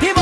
He